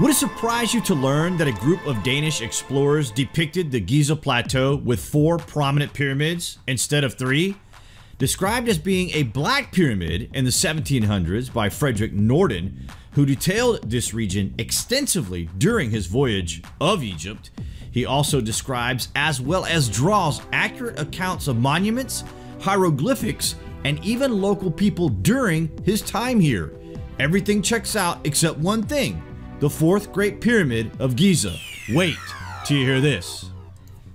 Would it surprise you to learn that a group of Danish explorers depicted the Giza Plateau with four prominent pyramids instead of three? Described as being a black pyramid in the 1700s by Frederick Norden, who detailed this region extensively during his voyage of Egypt. He also describes as well as draws accurate accounts of monuments, hieroglyphics, and even local people during his time here. Everything checks out except one thing the fourth Great Pyramid of Giza. Wait till you hear this.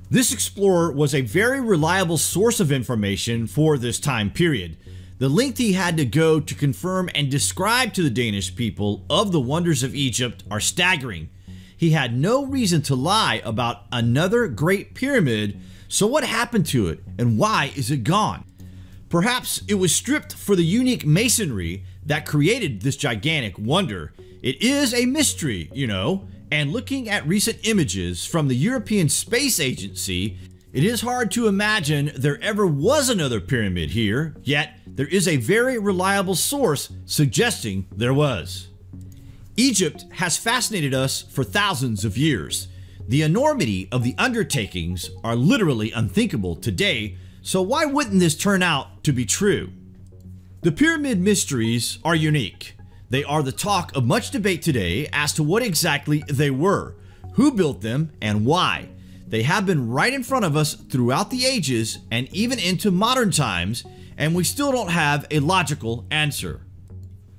This explorer was a very reliable source of information for this time period. The length he had to go to confirm and describe to the Danish people of the wonders of Egypt are staggering. He had no reason to lie about another Great Pyramid, so what happened to it and why is it gone? Perhaps it was stripped for the unique masonry that created this gigantic wonder. It is a mystery, you know, and looking at recent images from the European Space Agency, it is hard to imagine there ever was another pyramid here, yet there is a very reliable source suggesting there was. Egypt has fascinated us for thousands of years. The enormity of the undertakings are literally unthinkable today, so why wouldn't this turn out to be true? The pyramid mysteries are unique. They are the talk of much debate today as to what exactly they were, who built them, and why. They have been right in front of us throughout the ages and even into modern times, and we still don't have a logical answer.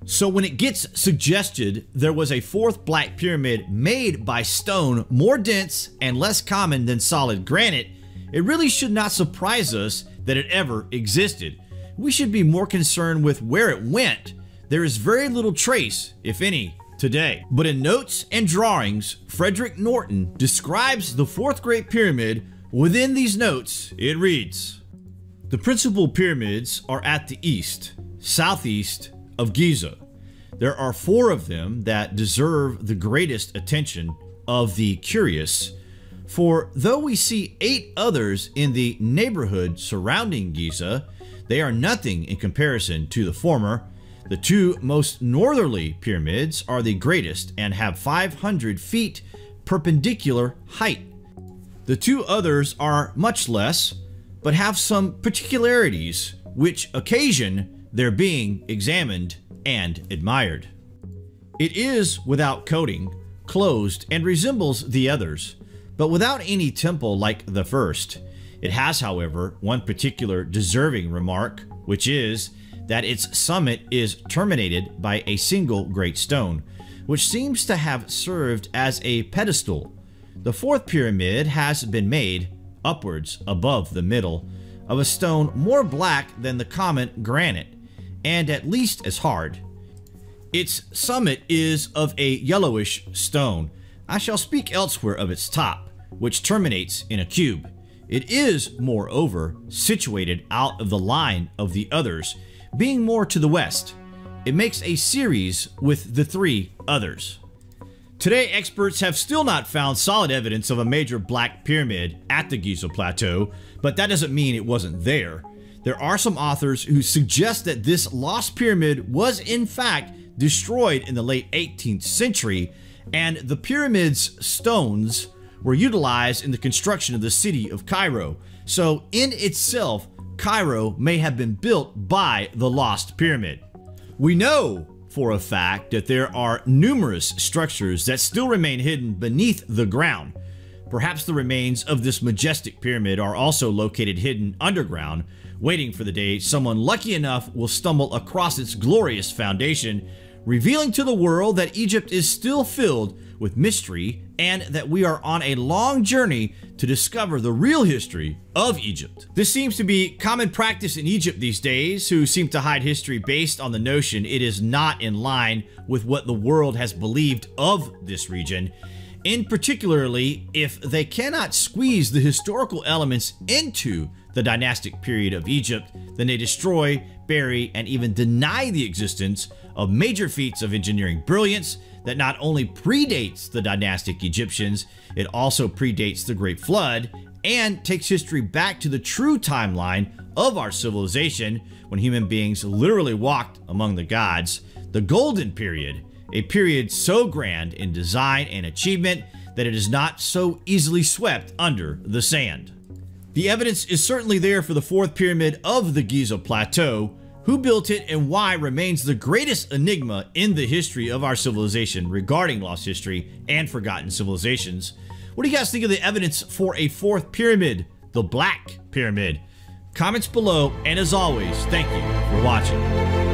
So when it gets suggested there was a fourth black pyramid made by stone more dense and less common than solid granite, it really should not surprise us that it ever existed. We should be more concerned with where it went. There is very little trace, if any, today. But in notes and drawings, Frederick Norden describes the fourth great pyramid. Within these notes, it reads, The principal pyramids are at the east, southeast, of Giza. There are four of them that deserve the greatest attention of the curious, for though we see eight others in the neighborhood surrounding Giza, they are nothing in comparison to the former. The two most northerly pyramids are the greatest and have 500 feet perpendicular height. The two others are much less, but have some particularities which occasion their being examined and admired. It is without coating, closed, and resembles the others, but without any temple like the first. It has, however, one particular deserving remark, which is that its summit is terminated by a single great stone, which seems to have served as a pedestal. The fourth pyramid has been made, upwards above the middle, of a stone more black than the common granite, and at least as hard. Its summit is of a yellowish stone. I shall speak elsewhere of its top, which terminates in a cube. It is, moreover, situated out of the line of the others, being more to the west. It makes a series with the three others. Today, experts have still not found solid evidence of a major black pyramid at the Giza Plateau, but that doesn't mean it wasn't there. There are some authors who suggest that this lost pyramid was in fact destroyed in the late 18th century, and the pyramid's stones were utilized in the construction of the city of Cairo. So, in itself, Cairo may have been built by the lost pyramid. We know for a fact that there are numerous structures that still remain hidden beneath the ground. Perhaps the remains of this majestic pyramid are also located hidden underground, waiting for the day someone lucky enough will stumble across its glorious foundation, revealing to the world that Egypt is still filled with mystery and that we are on a long journey to discover the real history of Egypt. This seems to be common practice in Egypt these days, who seem to hide history based on the notion it is not in line with what the world has believed of this region. In particularly, if they cannot squeeze the historical elements into the dynastic period of Egypt, then they destroy, bury, and even deny the existence of major feats of engineering brilliance that not only predates the dynastic Egyptians, it also predates the Great Flood and takes history back to the true timeline of our civilization when human beings literally walked among the gods, the Golden Period. a period so grand in design and achievement that it is not so easily swept under the sand. The evidence is certainly there for the fourth pyramid of the Giza Plateau. Who built it and why remains the greatest enigma in the history of our civilization regarding lost history and forgotten civilizations. What do you guys think of the evidence for a fourth pyramid, the Black Pyramid? Comments below, and as always, thank you for watching.